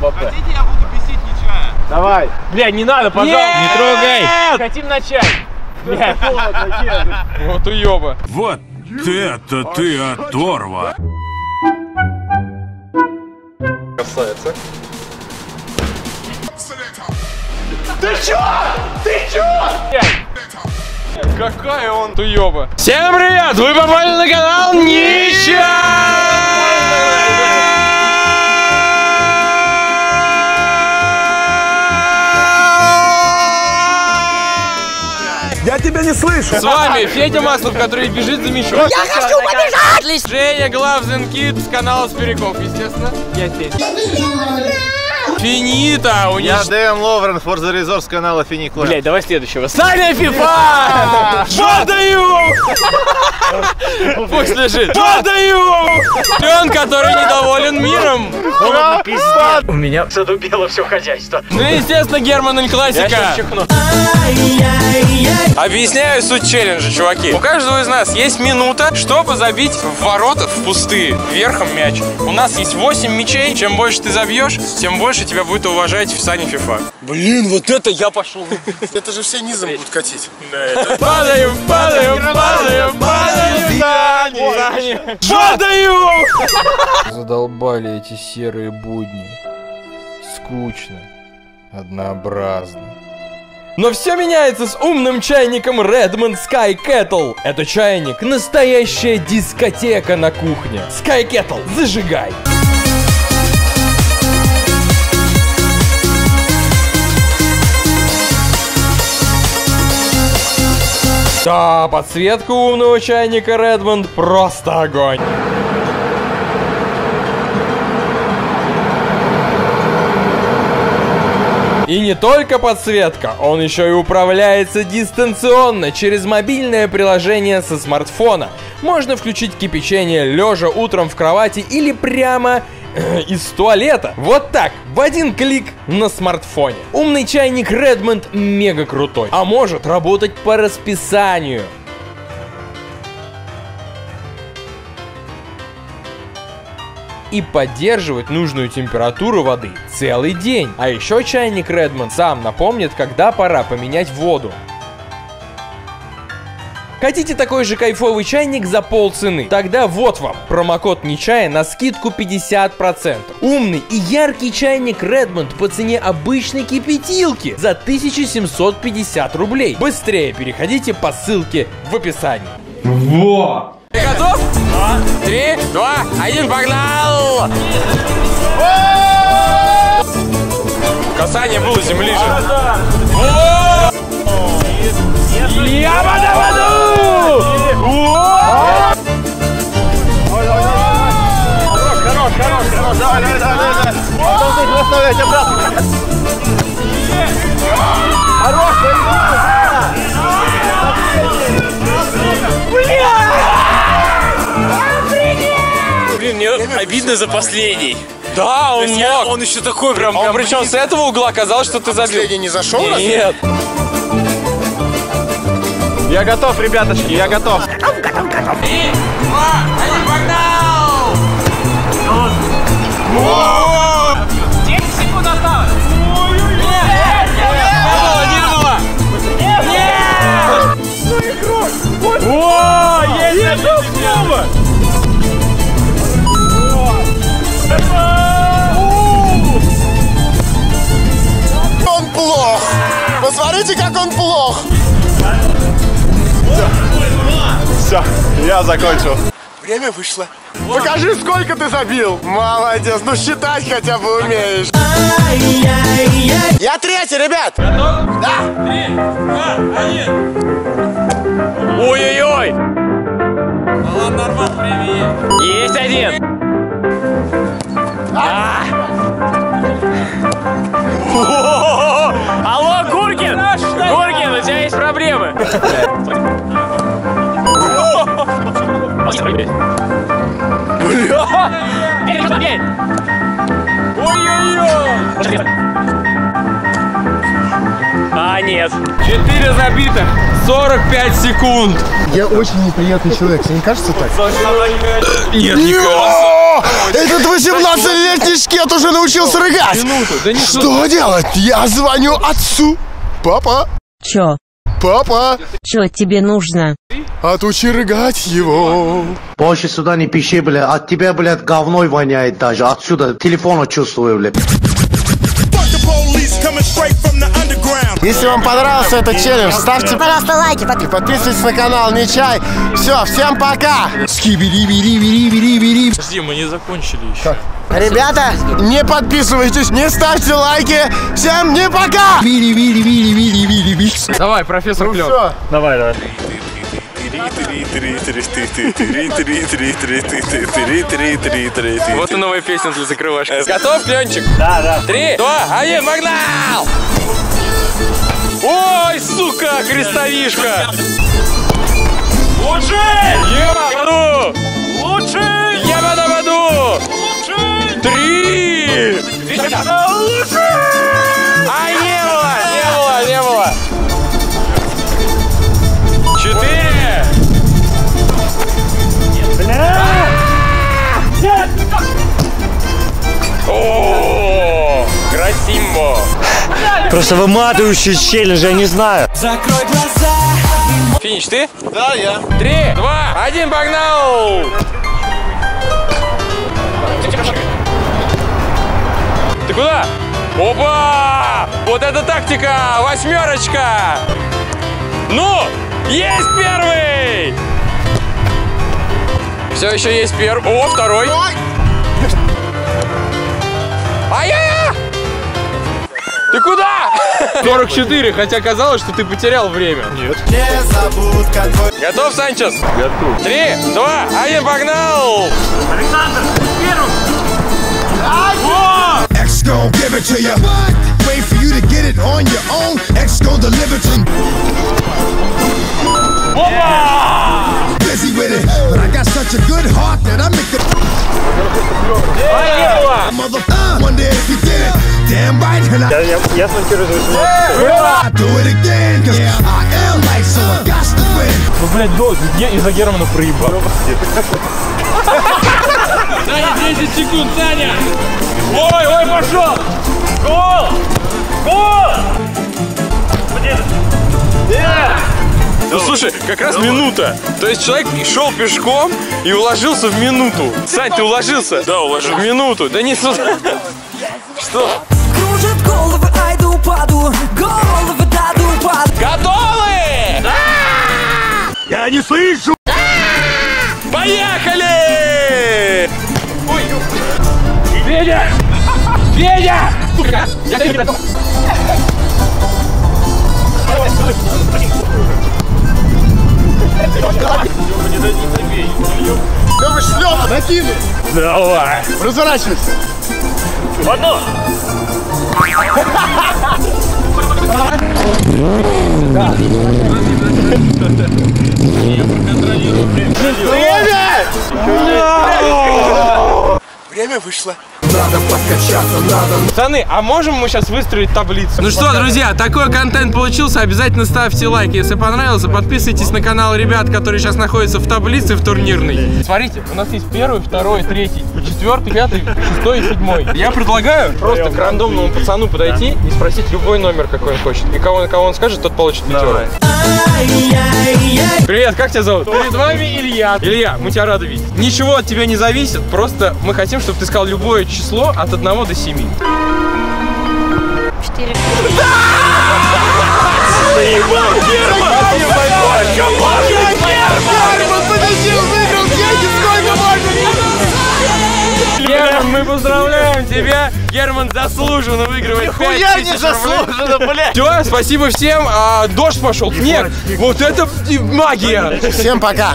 Хотите, я буду бесить нечаянно? Давай. Бля, не надо, пожалуйста. Не трогай. Хотим начать. Бля, Вот уёба. Вот это ты оторва! Красавица. Какая он туёба. Всем привет! Вы попали на канал Нища! Я тебя не слышу. С вами Федя Маслов, который бежит за мячом. Я хочу побежать! Женя Главзен Кит с канала Спиряков, естественно. я здесь. Финита! У Я Дэвин Ловрен, Forza Resorts канала Финикла. Блядь, давай следующего. Саня Фифа! Падаю! Пусть лежит. Падаю! И он, который недоволен миром. Холодно. У меня задубело все хозяйство. Ну естественно, Герман Классика. сейчас чихну. Объясняю суть челленджа, чуваки. У каждого из нас есть минута, чтобы забить в ворота в пустые, верхом мяч. У нас есть 8 мячей. Чем больше ты забьешь, тем больше тебя будет уважать в сане FIFA. Блин, вот это я пошел. Это же все низом будут катить. Падаю, падаю, падаю, падаю, Саня, Падаю! Задолбали эти серые будни. Скучно. Однообразно. Но все меняется с умным чайником Redmond Sky Kettle. Это чайник, настоящая дискотека на кухне. Sky Kettle, зажигай! Да, подсветка умного чайника Redmond просто огонь. И не только подсветка, он еще и управляется дистанционно через мобильное приложение со смартфона. Можно включить кипячение лежа утром в кровати или прямо из туалета. Вот так, в один клик на смартфоне. Умный чайник Redmond мега крутой, а может работать по расписанию. и поддерживать нужную температуру воды целый день. А еще чайник Redmond сам напомнит, когда пора поменять воду. Хотите такой же кайфовый чайник за полцены? Тогда вот вам промокод Нечая на скидку 50%. Умный и яркий чайник Redmond по цене обычной кипятилки за 1750 рублей. Быстрее переходите по ссылке в описании. Во! Ты готов? Да. Три, два, один, погнал! Касание Блин, мне обидно за последний. Да, он мог. Он еще такой прям... Он прям причем с этого угла казалось, что ты забил. Последний не зашел? Нет. Я готов, ребяточки, я готов. Он плох. Посмотрите, как он плох. Все, я закончил. Время вышло. Покажи, сколько ты забил. Молодец. Ну считать хотя бы умеешь. Я третий, ребят. Ой-ой-ой! Есть один! А! О! Нет! Нет. 4 забитых. 45 секунд. Я очень неприятный человек, тебе не кажется так? Нет, не О, Этот 18-летний шкет уже научился рыгать! Что делать? Я звоню отцу! Папа! Чё? Папа! Чё тебе нужно? Отучи рыгать его! Больше сюда не пиши, бля. От тебя, блядь, говной воняет даже. Отсюда телефона чувствую, бля. Если вам понравился этот челлендж, ставьте, пожалуйста, лайки и подписывайтесь на канал Нечай. Все, всем пока! Подожди, мы не закончили еще. Ребята, не подписывайтесь, не ставьте лайки. Всем не пока! Давай, профессор Клёв. Все. Давай, давай. Вот и новая песня для закрывашки. Готов, Кленчик? Да, да. Три, два, один, погнал! Ой, сука, крестовишка! Лучше! Ебану! Лучше! Ебану! Лучше! Три! Лучше! А, не было, не было, не было! Четыре! О, красиво! Просто выматывающий челлендж, я не знаю. Финиш ты? Да, я. Три, два, один, погнал! Ты куда? Опа! Вот это тактика! Восьмерочка! Ну, есть первый! Все еще есть первый. О, второй. Ай-яй-яй! Ты куда? 44, хотя казалось, что ты потерял время. Нет. Готов, Санчес? Готов. Три, два, один, погнал! X gon' give it to you. Wait for you to get it on your own. X gon' deliver to you. Busy with it, but I got such a good heart that I make the mother. Uh, wonder if you did it. Damn right, and I, Я, я смонтирую. I do it again. Cause I am life, so I got to win. Ну, блядь, до, я из-за Германа проебал. Саня, 10 секунд, Саня! Ой, ой, пошел! Гол! Гол! Ну слушай, как раз минута. То есть человек шел пешком и уложился в минуту. Сань, ты уложился? Да, уложился. В минуту. Да не сюда. Что? Головы, ай да упаду Головы, да да упаду Готовы? Я не слышу! Поехали! Ой, Федя! Федя! Сука! Я тебя Лёва, шлёпа, накину. Давай. Разворачивайся. В одну. Время! Время вышло. Пацаны, а можем мы сейчас выстроить таблицу? Ну что, друзья, такой контент получился. Обязательно ставьте лайк, если понравился. Подписывайтесь на канал ребят, которые сейчас находятся в таблице в турнирной. Смотрите, у нас есть первый, второй, третий, четвертый, пятый, шестой и седьмой. Я предлагаю просто к рандомному пацану подойти и спросить любой номер, какой он хочет. И кого, кого он скажет, тот получит пятерку. Привет, как тебя зовут? Перед вами Илья. Илья, мы тебя рады видеть. Ничего от тебя не зависит, просто мы хотим, чтобы ты сказал любое число от 1 до 7. Четыре. Герман победил, выиграл деньги, сколько можно? Герман, мы поздравляем тебя! Герман заслуженно выигрывает 5000 рублей. блядь! Все, спасибо всем. А, дождь пошел. Снег. Вот это и магия. Всем пока.